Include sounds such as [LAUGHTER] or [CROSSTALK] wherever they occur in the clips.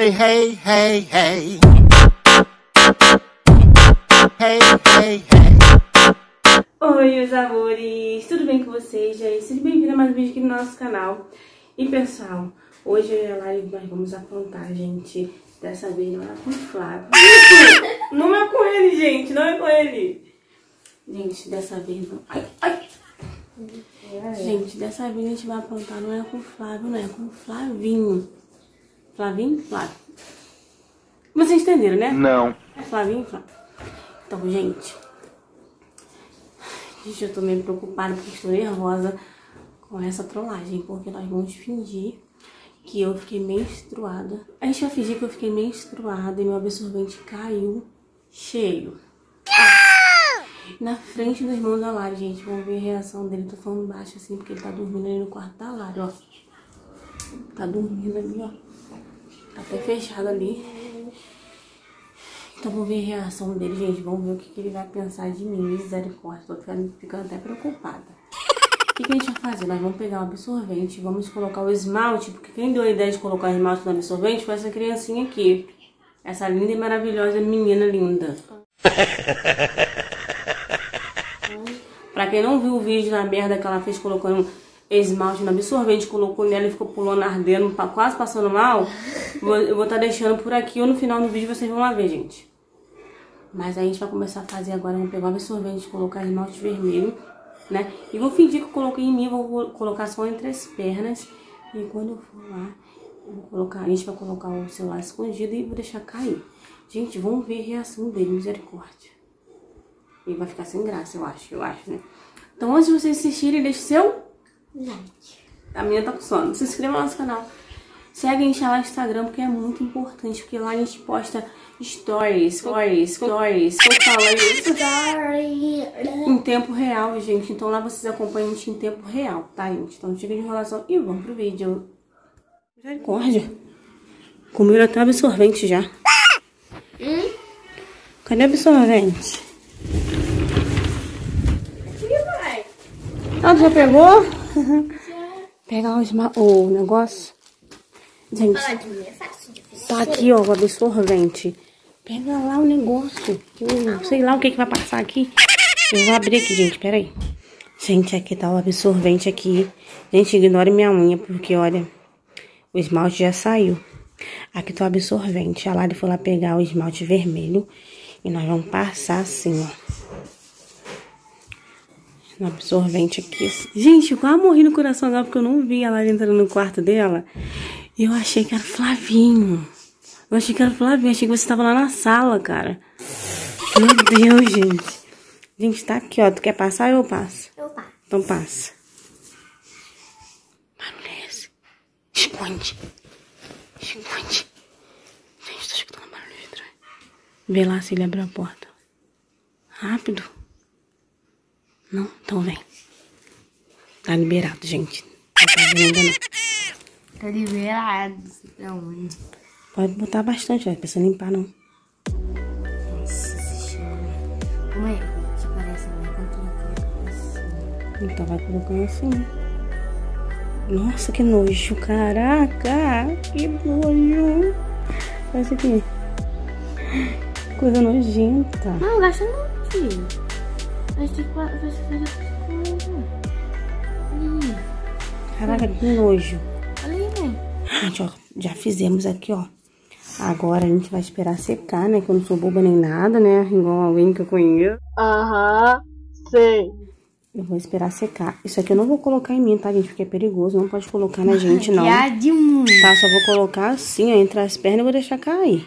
Say hey, hey, hey. Hey, hey, hey. Oi, meus amores! Tudo bem com vocês, gente? Seja bem-vindo a mais um vídeo aqui no nosso canal. E, pessoal, hoje é a live nós vamos aprontar, gente. Dessa vez não é com o Flávio. Não é com ele, gente! Não é com ele! Gente, dessa vez não... Ai, ai! Gente, dessa vez a gente vai aprontar, não é com o Flávio, não é com o Flavinho. Flavinho? Flávio. Vocês entenderam, né? Não. É Flavinho, Flávio. Então, gente... Gente, eu tô meio preocupada porque estou nervosa com essa trollagem, porque nós vamos fingir que eu fiquei menstruada. A gente vai fingir que eu fiquei menstruada e meu absorvente caiu cheio. Ah! Na frente do irmão da Lari, gente. Vamos ver a reação dele. Tô falando baixo assim, porque ele tá dormindo ali no quarto da Lari, ó. Tá dormindo ali, ó. Tá até fechado ali. Então vamos ver a reação dele, gente. Vamos ver o que, que ele vai pensar de mim. Misericórdia. Tô ficando, ficando até preocupada. O que, que a gente vai fazer? Nós vamos pegar o absorvente, vamos colocar o esmalte, porque quem deu a ideia de colocar o esmalte no absorvente foi essa criancinha aqui. Essa linda e maravilhosa menina linda. [LAUGHS] pra quem não viu o vídeo da merda que ela fez colocando esmalte no absorvente, colocou nela e ficou pulando, ardendo, quase passando mal, eu vou estar tá deixando por aqui ou no final do vídeo vocês vão lá ver, gente. Mas aí a gente vai começar a fazer agora, vamos pegar o absorvente, colocar esmalte vermelho, né? E vou fingir que eu coloquei em mim, vou colocar só entre as pernas. E quando eu for lá, eu vou colocar, a gente vai colocar o celular escondido e vou deixar cair. Gente, vamos ver a reação dele, misericórdia. Ele vai ficar sem graça, eu acho, eu acho, né? Então antes de vocês assistirem, deixe seu like. A minha tá com sono. Se inscreva no nosso canal. Segue a gente lá no Instagram, porque é muito importante, porque lá a gente posta stories, stories, stories, isso? Em tempo real, gente. Então lá vocês acompanham a gente em tempo real, tá, gente? Então chega de enrolação e vamos pro vídeo. Misericórdia. Comiram até absorvente já. Hum? Cadê absorvente? Ah, já pegou? [LAUGHS] Pegar o, o negócio. Gente, tá aqui, ó, o absorvente. Pega lá o negócio. Eu sei lá o que, que vai passar aqui. Eu vou abrir aqui, gente, peraí. Gente, aqui tá o absorvente aqui. Gente, ignore minha unha, porque, olha, o esmalte já saiu. Aqui tá o absorvente. A Lari foi lá pegar o esmalte vermelho. E nós vamos passar assim, ó. No absorvente aqui. Gente, eu quase morri no coração agora, porque eu não vi a Lari entrando no quarto dela. Eu achei que era Flavinho. Eu achei que era Flavinho. Achei que você estava lá na sala, cara. Meu Deus, gente. Gente, tá aqui, ó. Tu quer passar ou eu passo? Eu passo. Então passa. Barulho é esse? Esconde. Esconde. Gente, tô escutando barulho estranho. Vê lá se ele abre a porta. Rápido. Não? Então vem. Tá liberado, gente. Não tá ainda não. Tá liberado. Não. Pode botar bastante. Não precisa limpar, não. Nossa, esse cheiro. Como é que parece assim? Então vai colocando assim. Nossa, que nojo. Caraca, que nojo. Olha isso aqui. Coisa nojenta. Não, gasta não, filho. Que fazer coisa. Caraca, que nojo. Olha aí, mãe. Gente, ó, já fizemos aqui, ó. Agora a gente vai esperar secar, né? Que eu não sou boba nem nada, né? Igual alguém que eu conheço. Aham, sei. Eu vou esperar secar. Isso aqui eu não vou colocar em mim, tá, gente? Porque é perigoso. Não pode colocar na gente, [LAUGHS] não. Arde muito. Tá, só vou colocar assim, ó, entre as pernas e vou deixar cair.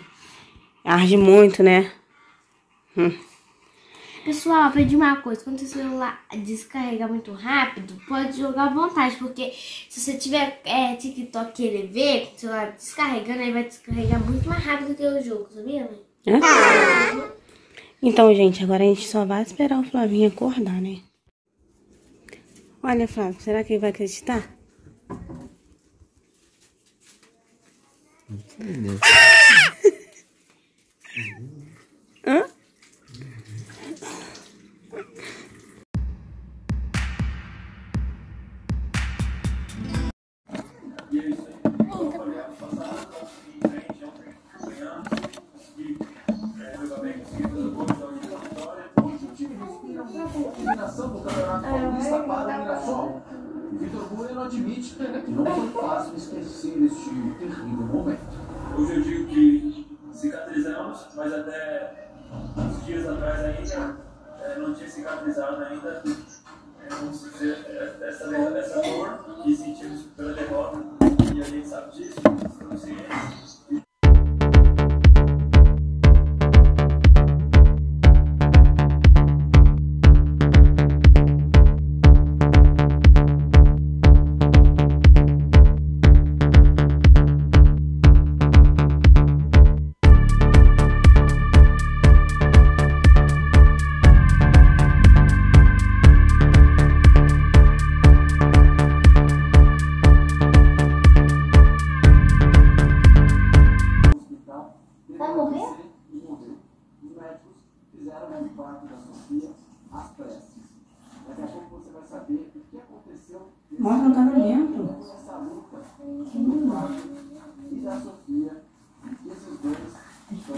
Arde muito, né? Hum. Pessoal, aprendi uma coisa. Quando o celular descarregar muito rápido, pode jogar à vontade. Porque se você tiver é, TikTok que ele vê, o celular descarregando, ele vai descarregar muito mais rápido que o jogo, sabia, mãe? É? Então, gente, agora a gente só vai esperar o Flavinho acordar, né? Olha, Flávio, será que ele vai acreditar? Entendeu? [LAUGHS] Hã? Admite que não foi fácil esquecer este terrível momento. Hoje eu digo que cicatrizamos, mas até uns dias atrás ainda eh, não tinha cicatrizado ainda, eh, vamos dizer, eh, essa, essa dor que sentimos pela derrota. E a gente sabe disso, estamos cientes. Vai morrer? e. Os médicos fizeram parto da Sofia às pressas. Daqui a pouco você vai saber o que aconteceu Mostra no casamento. essa luta e da Sofia. Esses dois estão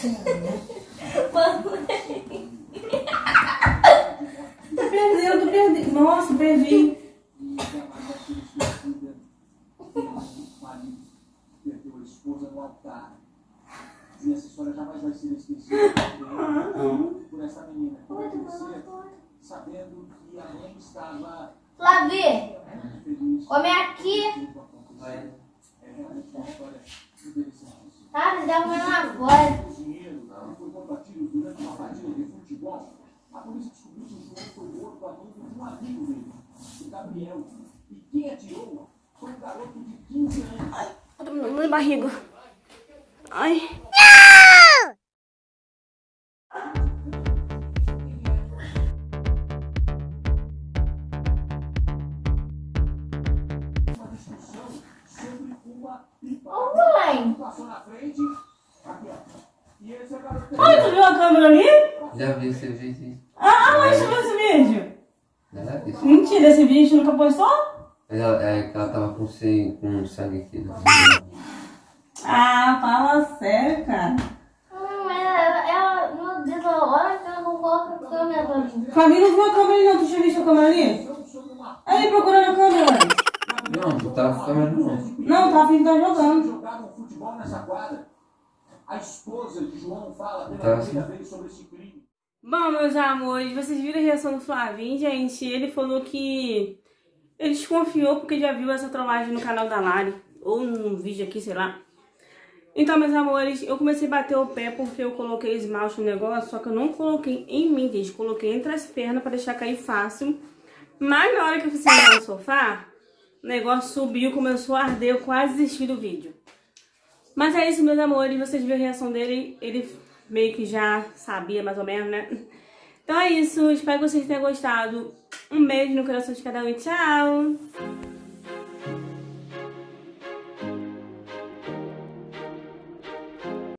Tô perdendo, tô perdendo. Nossa, perdi. O marido perdeu a esposa no altar. Essa história jamais vai ser esquecida por essa menina vai crescer sabendo que a mãe estava aqui. É realmente uma história. Ah, me dá uma combatido durante uma partida de futebol, a polícia descobriu que o João foi morto a mão de um amigo dele, o Gabriel. E quem atirou foi um garoto de 15 anos. Tô me dando de barriga. Ai. Uma Ai, tu viu a câmera ali? Já vi esse vídeo. Ah, mas tu viu esse vídeo? Já vi. Mentira, esse vídeo nunca postou? Ela, é que ela tava com, sem, com sangue aqui. Né? Ah, fala sério, cara. Hum, ela, ela, meu Deus, olha que ela não coloca a câmera ali. Flavinho não viu a câmera ali não, tu tinha visto a câmera ali? Aí procurando a câmera. Não, tu tava com câmera não. Não, tá de tá jogando. Futebol nessa quadra. A esposa de João fala pela Tá, primeira vez sobre esse crime. Bom, meus amores, vocês viram a reação do Flavinho, gente? Ele falou que ele desconfiou porque já viu essa trollagem no canal da Lari. Ou num vídeo aqui, sei lá. Então, meus amores, eu comecei a bater o pé porque eu coloquei esmalte no negócio, só que eu não coloquei em mim, gente. Coloquei entre as pernas pra deixar cair fácil. Mas na hora que eu fui sentar no sofá, o negócio subiu, começou a arder, eu quase desisti do vídeo. Mas é isso, meus amores. Vocês viram a reação dele. Ele meio que já sabia, mais ou menos, né? Então é isso. Espero que vocês tenham gostado. Um beijo no coração de cada um e tchau!